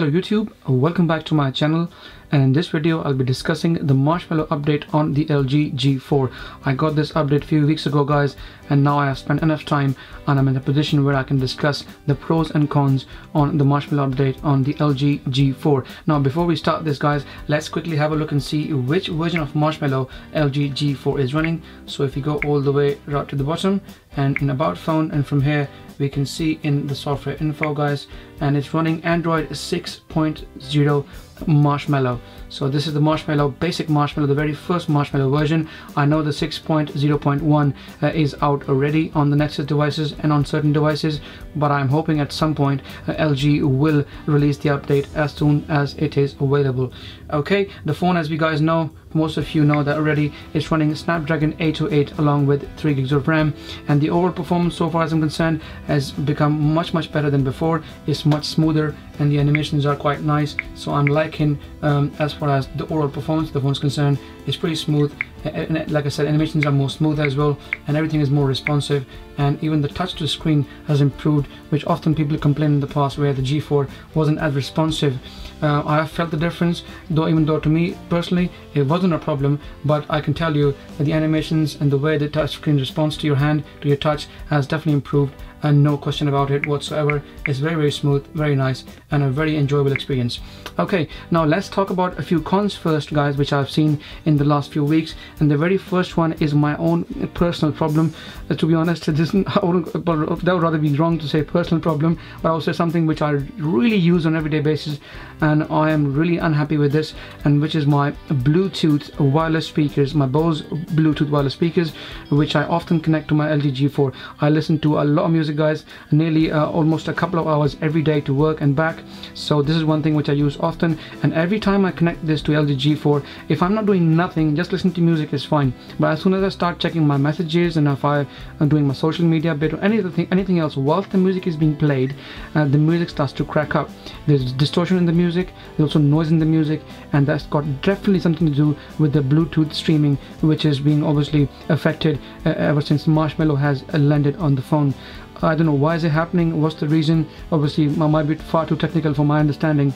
Hello YouTube, welcome back to my channel and in this video I'll be discussing the Marshmallow update on the LG G4. I got this update a few weeks ago guys and now I have spent enough time and I'm in a position where I can discuss the pros and cons on the Marshmallow update on the LG G4. Now before we start this guys, let's quickly have a look and see which version of Marshmallow LG G4 is running. So if you go all the way right to the bottom and in about phone and from here we can see in the software info guys. And it's running Android 6.0 Marshmallow. So this is the Marshmallow basic Marshmallow the very first Marshmallow version. I know the 6.0.1 uh, is out already on the Nexus devices and on certain devices but I'm hoping at some point uh, LG will release the update as soon as it is available. Okay the phone as we guys know most of you know that already it's running Snapdragon 828 along with 3 gigs of RAM and the overall performance so far as I'm concerned has become much much better than before. It's much smoother and the animations are quite nice so I'm liking um, as far as the overall performance of the phone is concerned it's pretty smooth. And like I said animations are more smooth as well and everything is more responsive and even the touch to screen has improved which often people complain in the past where the G4 wasn't as responsive. Uh, I have felt the difference though even though to me personally it wasn't a problem but I can tell you that the animations and the way the touch screen responds to your hand to your touch has definitely improved and no question about it whatsoever. It's very very smooth very nice and a very enjoyable experience. Okay now let's talk about a few cons first guys which I've seen in the last few weeks. And the very first one is my own personal problem. Uh, to be honest this that would rather be wrong to say personal problem but also something which I really use on everyday basis and I am really unhappy with this and which is my Bluetooth wireless speakers my Bose Bluetooth wireless speakers which I often connect to my LG G4 I listen to a lot of music guys nearly uh, almost a couple of hours every day to work and back. So this is one thing which I use often and every time I connect this to LG G4 if I'm not doing nothing just listening to music is fine. But as soon as I start checking my messages and if I am doing my social media bit or anything anything else whilst the music is being played uh, the music starts to crack up. There's distortion in the music there's also noise in the music and that's got definitely something to do with the Bluetooth streaming which is being obviously affected uh, ever since Marshmallow has landed on the phone. I don't know why is it happening what's the reason? Obviously I might be far too technical for my understanding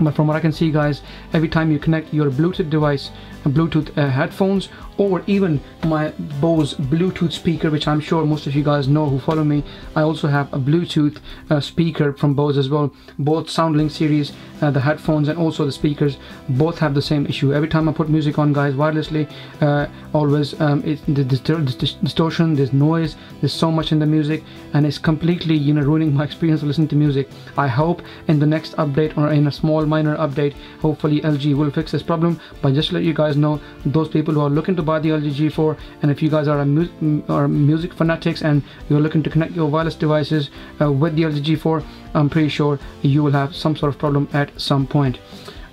but from what I can see guys every time you connect your Bluetooth device Bluetooth uh, headphones or even my Bose Bluetooth speaker which I'm sure most of you guys know who follow me I also have a Bluetooth uh, speaker from Bose as well. Bose SoundLink series uh, the headphones and also the speakers both have the same issue. Every time I put music on guys wirelessly uh, always um, it's the distortion there's noise there's so much in the music and it's completely you know ruining my experience of listening to music. I hope in the next update or in a small minor update. Hopefully LG will fix this problem. But just let you guys know those people who are looking to to buy the LG G4 and if you guys are, mu are music fanatics and you're looking to connect your wireless devices uh, with the LG G4 I'm pretty sure you will have some sort of problem at some point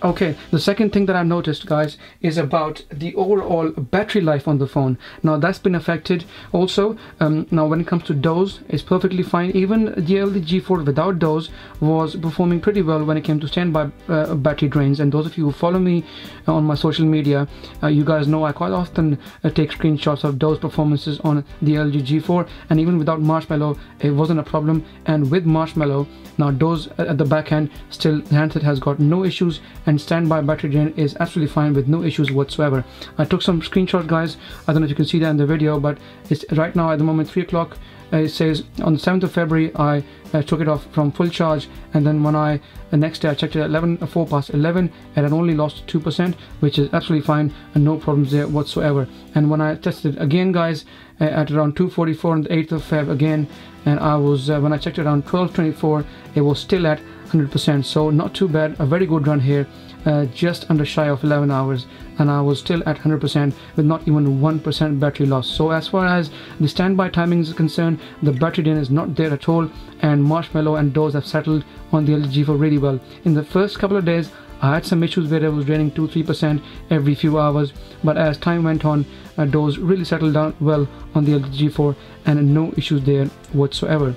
Okay, the second thing that I've noticed guys is about the overall battery life on the phone. Now that's been affected also. Um, now when it comes to Doze, it's perfectly fine. Even the LG G4 without Doze was performing pretty well when it came to standby uh, battery drains. And those of you who follow me on my social media, uh, you guys know I quite often uh, take screenshots of Doze performances on the LG G4 and even without Marshmallow, it wasn't a problem. And with Marshmallow, now Doze at the back end, still the handset has got no issues and standby battery drain is absolutely fine with no issues whatsoever. I took some screenshots guys. I don't know if you can see that in the video but it's right now at the moment 3 o'clock. Uh, it says on the 7th of February I uh, took it off from full charge and then when I the next day I checked it at 11 uh, 4 past 11 and it only lost 2% which is absolutely fine and no problems there whatsoever. And when I tested again guys uh, at around 244 on the 8th of Feb again and I was uh, when I checked it around 1224 it was still at 100% so not too bad. A very good run here uh, just under shy of 11 hours and I was still at 100% with not even 1% battery loss. So as far as the standby timing is concerned the battery drain is not there at all and Marshmallow and Doze have settled on the LG for really well. In the first couple of days I had some issues where it was draining 2-3% every few hours but as time went on uh, Doze really settled down well on the LG G4 and no issues there whatsoever.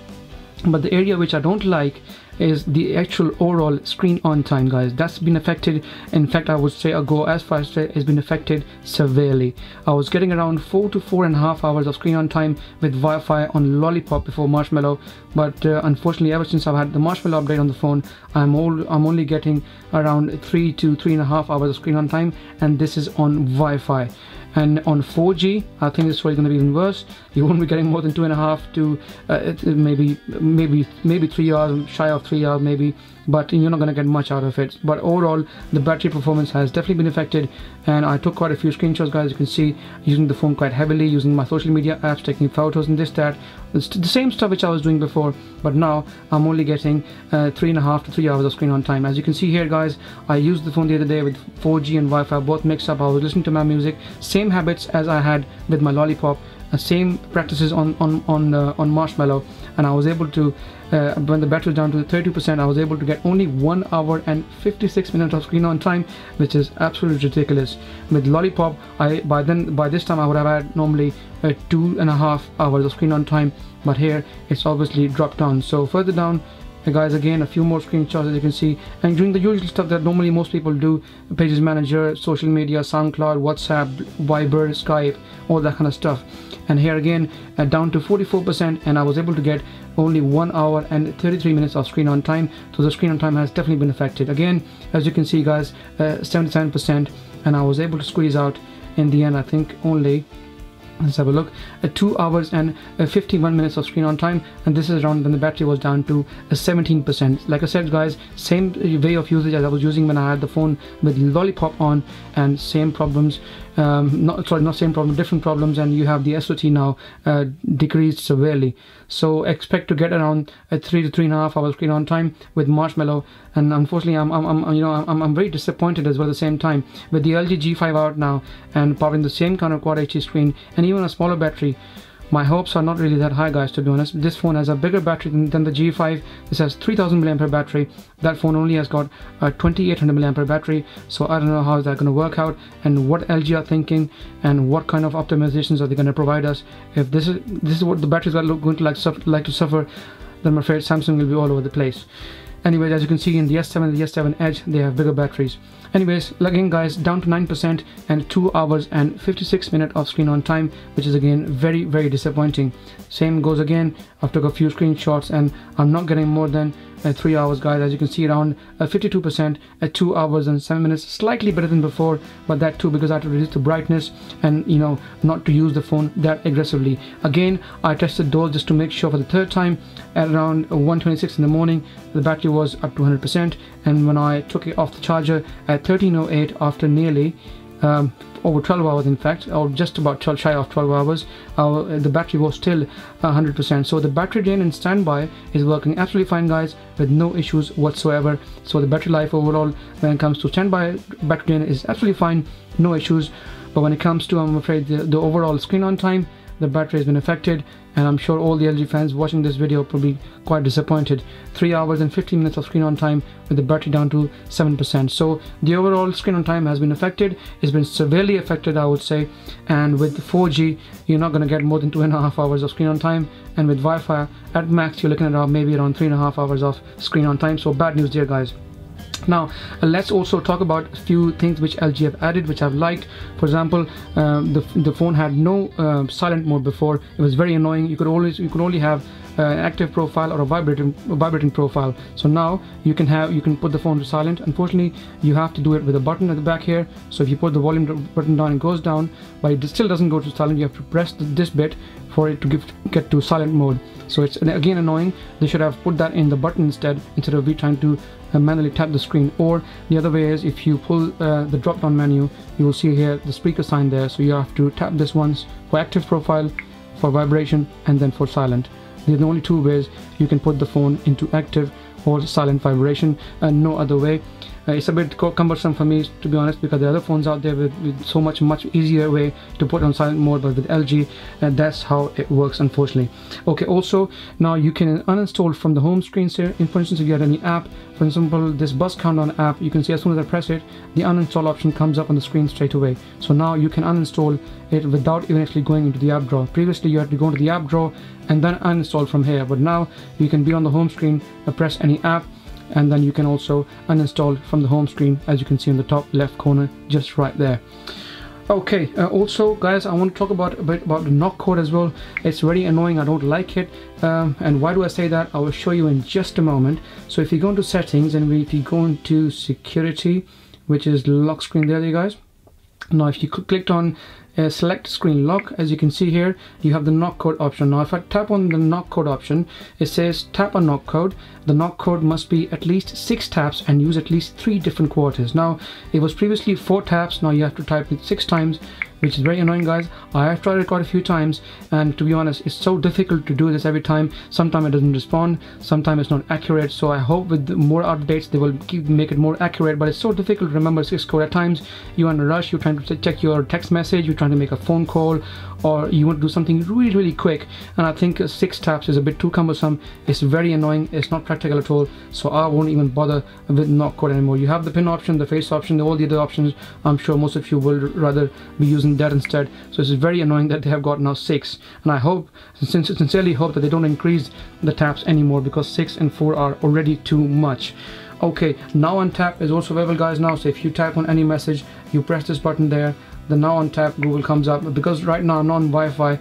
But the area which I don't like is the actual overall screen on time guys. That's been affected. In fact I would say I'll go as far as say it's been affected severely. I was getting around four to four and a half hours of screen on time with Wi-Fi on Lollipop before Marshmallow. But uh, unfortunately ever since I've had the Marshmallow update on the phone I'm all I'm only getting around three to three and a half hours of screen on time and this is on Wi-Fi and on 4G I think this is going to be even worse. You won't be getting more than two and a half to uh, maybe maybe maybe three hours shy of three hours maybe but you're not going to get much out of it. But overall the battery performance has definitely been affected and I took quite a few screenshots guys you can see using the phone quite heavily using my social media apps taking photos and this that the same stuff which I was doing before but now I'm only getting uh, three and a half to three hours of screen on time. As you can see here guys I used the phone the other day with 4G and Wi-Fi both mixed up. I was listening to my music same habits as I had with my lollipop same practices on on on uh, on marshmallow. And I was able to uh, when the battery was down to 32% I was able to get only 1 hour and 56 minutes of screen on time which is absolutely ridiculous. With lollipop I by then by this time I would have had normally uh, two and a half hours of screen on time. But here it's obviously dropped down. So further down Hey guys again a few more screenshots as you can see. And doing the usual stuff that normally most people do pages manager social media soundcloud whatsapp viber skype all that kind of stuff. And here again uh, down to 44% and I was able to get only 1 hour and 33 minutes of screen on time. So the screen on time has definitely been affected. Again as you can see guys 77% uh, and I was able to squeeze out in the end I think only let's have a look. At uh, 2 hours and uh, 51 minutes of screen on time and this is around when the battery was down to 17% uh, like I said guys same way of usage as I was using when I had the phone with lollipop on and same problems um, not sorry not same problem different problems and you have the SOT now uh, decreased severely. So expect to get around a three to three and a half hour screen on time with Marshmallow. And unfortunately I'm, I'm, I'm you know I'm, I'm very disappointed as well at the same time with the LG G5 out now and powering the same kind of quad HD screen and even a smaller battery my hopes are not really that high guys to be honest. This phone has a bigger battery than, than the G5 this has 3000 mAh battery. That phone only has got uh, a 2800 mAh battery. So I don't know how is that going to work out and what LG are thinking and what kind of optimizations are they going to provide us. If this is this is what the batteries are going to like, suffer, like to suffer then I'm afraid Samsung will be all over the place anyways as you can see in the S7 and the S7 Edge they have bigger batteries. Anyways again guys down to 9% and 2 hours and 56 minutes of screen on time which is again very very disappointing. Same goes again. I've took a few screenshots and I'm not getting more than uh, 3 hours guys as you can see around 52% uh, at 2 hours and 7 minutes slightly better than before but that too because I had to reduce the brightness and you know not to use the phone that aggressively. Again I tested those just to make sure for the third time at around 126 in the morning the battery was up to 100% and when I took it off the charger at 1308 after nearly um, over 12 hours in fact or just about 12 shy of 12 hours uh, the battery was still 100% so the battery drain and standby is working absolutely fine guys with no issues whatsoever. So the battery life overall when it comes to standby battery drain is absolutely fine no issues. But when it comes to I'm afraid the, the overall screen on time the battery has been affected and I'm sure all the LG fans watching this video will be quite disappointed. 3 hours and 15 minutes of screen on time with the battery down to 7%. So the overall screen on time has been affected. It's been severely affected I would say and with 4G you're not going to get more than 2.5 hours of screen on time and with Wi-Fi at max you're looking at maybe around 3.5 hours of screen on time. So bad news there guys now uh, let's also talk about a few things which LG have added which I've liked. For example um, the, the phone had no uh, silent mode before. It was very annoying. You could always you could only have uh, an active profile or a vibrating a vibrating profile. So now you can have you can put the phone to silent. Unfortunately you have to do it with a button at the back here. So if you put the volume button down it goes down but it still doesn't go to silent. You have to press this bit for it to give, get to silent mode. So it's again annoying. They should have put that in the button instead instead of we trying to manually tap the screen or the other way is if you pull uh, the drop down menu you will see here the speaker sign there. So you have to tap this once for active profile for vibration and then for silent. These are the only two ways you can put the phone into active or silent vibration and no other way uh, it's a bit cumbersome for me to be honest because there are other phones out there with, with so much much easier way to put on silent mode but with LG uh, that's how it works unfortunately. Okay also now you can uninstall from the home screen here for instance if you had any app for example this bus countdown app you can see as soon as I press it the uninstall option comes up on the screen straight away. So now you can uninstall it without even actually going into the app drawer. Previously you had to go into the app drawer and then uninstall from here but now you can be on the home screen uh, press any app and then you can also uninstall from the home screen as you can see in the top left corner just right there. Okay uh, also guys i want to talk about a bit about the knock code as well. It's very annoying i don't like it um, and why do i say that? I will show you in just a moment. So if you go into settings and if you go into security which is lock screen there you guys. Now if you clicked on uh, select screen lock. As you can see here you have the knock code option. Now if I tap on the knock code option it says tap on knock code. The knock code must be at least six taps and use at least three different quarters. Now it was previously four taps. Now you have to type it six times which is very annoying guys. I have tried it quite a few times and to be honest it's so difficult to do this every time. Sometimes it doesn't respond. Sometimes it's not accurate. So I hope with more updates they will keep make it more accurate. But it's so difficult to remember six code at times. You're in a rush. You're trying to check your text message. You're trying to make a phone call or you want to do something really really quick. And I think six taps is a bit too cumbersome. It's very annoying. It's not practical at all. So I won't even bother with knock code anymore. You have the pin option the face option all the other options. I'm sure most of you will rather be using that instead. So it's very annoying that they have got now six. And I hope sincerely hope that they don't increase the taps anymore because six and four are already too much. Okay now on tap is also available guys. Now so if you type on any message you press this button there the now on tap Google comes up because right now I'm on Wi-Fi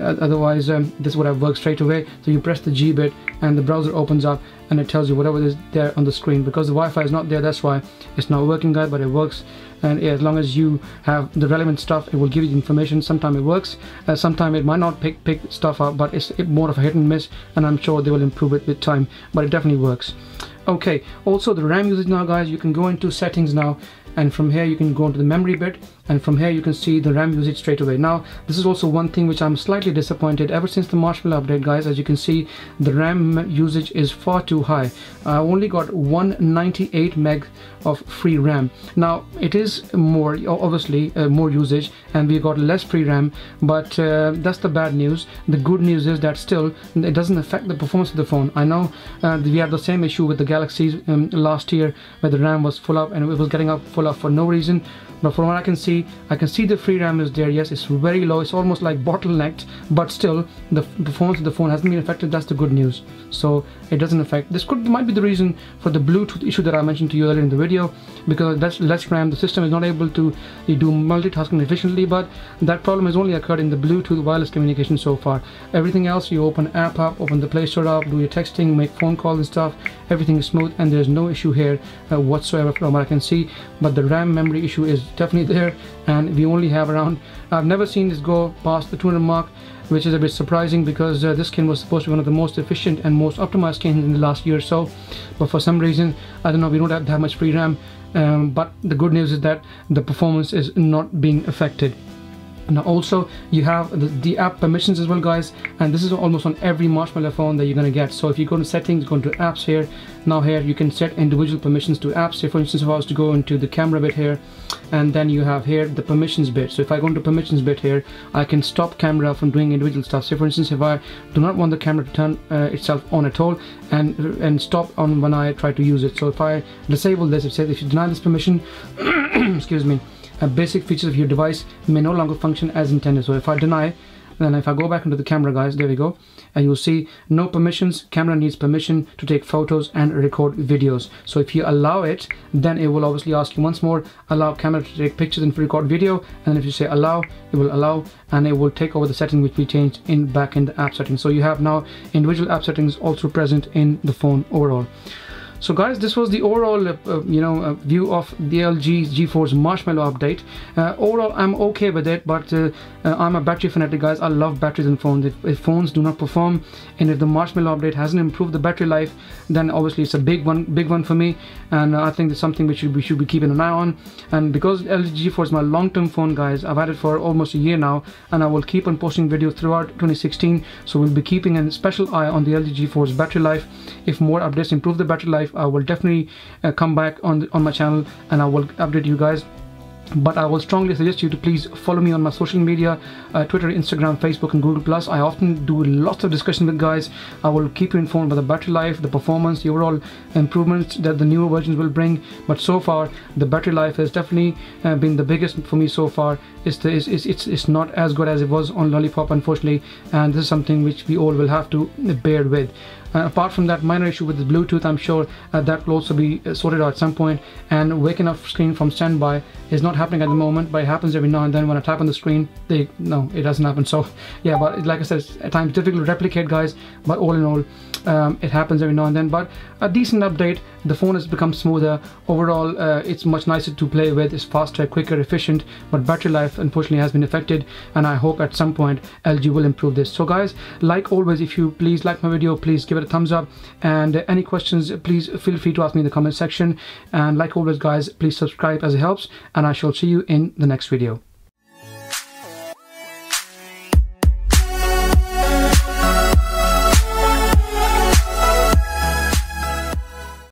otherwise um, this would have worked straight away. So you press the G bit and the browser opens up and it tells you whatever is there on the screen because the Wi-Fi is not there that's why it's not working guys but it works. And yeah, as long as you have the relevant stuff it will give you information. Sometimes it works uh, sometimes it might not pick pick stuff up but it's more of a hit and miss and I'm sure they will improve it with time but it definitely works. Okay also the RAM usage now guys you can go into settings now and from here you can go into the memory bit and from here you can see the RAM usage straight away. Now this is also one thing which I'm slightly disappointed. Ever since the Marshmallow update guys as you can see the RAM usage is far too high. I only got 198 meg of free RAM. Now it is more obviously uh, more usage and we got less free RAM but uh, that's the bad news. The good news is that still it doesn't affect the performance of the phone. I know uh, we had the same issue with the Galaxy um, last year where the RAM was full up and it was getting up full up for no reason but from what I can see I can see the free RAM is there. Yes it's very low. It's almost like bottlenecked but still the performance of the phone hasn't been affected. That's the good news. So it doesn't affect this could might be the reason for the Bluetooth issue that I mentioned to you earlier in the video because that's less RAM. The system is not able to do multitasking efficiently but that problem has only occurred in the Bluetooth wireless communication so far. Everything else you open app up open the Play Store up do your texting make phone calls and stuff everything is smooth and there's no issue here uh, whatsoever from what I can see. But the RAM memory issue is definitely there and we only have around I've never seen this go past the 200 mark which is a bit surprising because uh, this skin was supposed to be one of the most efficient and most optimized skins in the last year or so but for some reason I don't know we don't have that much free RAM um, but the good news is that the performance is not being affected now also you have the, the, app permissions as well guys. And this is almost on every marshmallow phone that you're to get. So if you go to settings go to apps here. Now here you can set individual permissions to apps. Say for instance if I was to go into the camera bit here and then you have here the permissions bit. So if I go into permissions bit here I can stop camera from doing individual stuff. Say for instance if I do not want the camera to turn uh, itself on at all and and stop on when I try to use it. So if I disable this it says if you deny this permission excuse me uh, basic features of your device may no longer function as intended. So if I deny, then if I go back into the camera guys, there we go, and you'll see no permissions, camera needs permission to take photos and record videos. So if you allow it, then it will obviously ask you once more, allow camera to take pictures and record video, and if you say allow, it will allow, and it will take over the setting which we changed in back in the app settings. So you have now individual app settings also present in the phone overall so guys this was the overall uh, uh, you know uh, view of the LG G4's Marshmallow update. Uh, overall I'm okay with it but uh, uh, I'm a battery fanatic guys. I love batteries in phones if, if, phones do not perform and if the Marshmallow update hasn't improved the battery life then obviously it's a big one big one for me. And I think it's something we should, we should be keeping an eye on. And because LG G4 is my long-term phone guys I've had it for almost a year now and I will keep on posting videos throughout 2016 so we'll be keeping a special eye on the LG G4's battery life. If more updates improve the battery life I will definitely uh, come back on on my channel and I will update you guys. But I will strongly suggest you to please follow me on my social media uh, Twitter Instagram Facebook and Google Plus. I often do lots of discussion with guys. I will keep you informed about the battery life the performance the overall improvements that the newer versions will bring. But so far the battery life has definitely uh, been the biggest for me so far. It's, the, it's, it's, it's not as good as it was on Lollipop unfortunately. And this is something which we all will have to bear with apart from that minor issue with the Bluetooth, I'm sure uh, that will also be uh, sorted out at some point. And waking up screen from standby is not happening at the moment, but it happens every now and then when I tap on the screen. They no, it doesn't happen. So yeah, but like I said, at times difficult to replicate, guys. But all in all, um, it happens every now and then. But a decent update. The phone has become smoother. Overall, uh, it's much nicer to play with. It's faster, quicker, efficient. But battery life, unfortunately, has been affected. And I hope at some point LG will improve this. So guys, like always, if you please like my video, please give it a thumbs up and any questions please feel free to ask me in the comment section and like always guys please subscribe as it helps and I shall see you in the next video